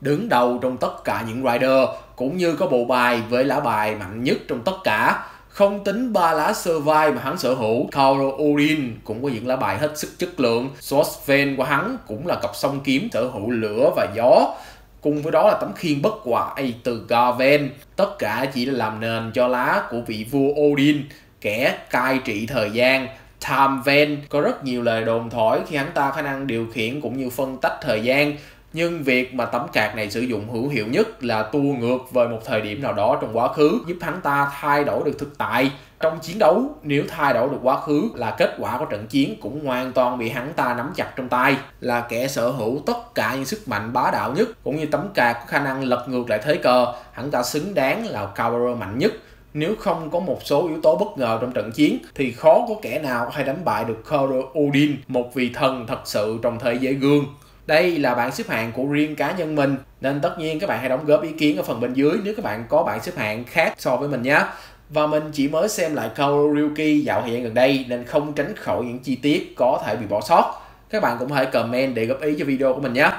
Đứng đầu trong tất cả những rider cũng như có bộ bài với lá bài mạnh nhất trong tất cả. Không tính ba lá sơ vai mà hắn sở hữu, Kauro Odin cũng có những lá bài hết sức chất lượng. Swordsven của hắn cũng là cặp song kiếm sở hữu lửa và gió. Cùng với đó là tấm khiên bất hoại từ Garven. Tất cả chỉ là làm nền cho lá của vị vua Odin, kẻ cai trị thời gian. Time Ven có rất nhiều lời đồn thổi khi hắn ta khả năng điều khiển cũng như phân tách thời gian nhưng việc mà tấm cạc này sử dụng hữu hiệu nhất là tua ngược về một thời điểm nào đó trong quá khứ giúp hắn ta thay đổi được thực tại. Trong chiến đấu nếu thay đổi được quá khứ là kết quả của trận chiến cũng hoàn toàn bị hắn ta nắm chặt trong tay. Là kẻ sở hữu tất cả những sức mạnh bá đạo nhất cũng như tấm cạc có khả năng lật ngược lại thế cờ hắn ta xứng đáng là cowboy mạnh nhất. Nếu không có một số yếu tố bất ngờ trong trận chiến thì khó có kẻ nào có thể đánh bại được Coder Odin, một vị thần thật sự trong thế giới gương. Đây là bảng xếp hạng của riêng cá nhân mình, nên tất nhiên các bạn hãy đóng góp ý kiến ở phần bên dưới nếu các bạn có bảng xếp hạng khác so với mình nhé. Và mình chỉ mới xem lại câu Ryuki dạo thời gian gần đây nên không tránh khỏi những chi tiết có thể bị bỏ sót. Các bạn cũng hãy comment để góp ý cho video của mình nhé.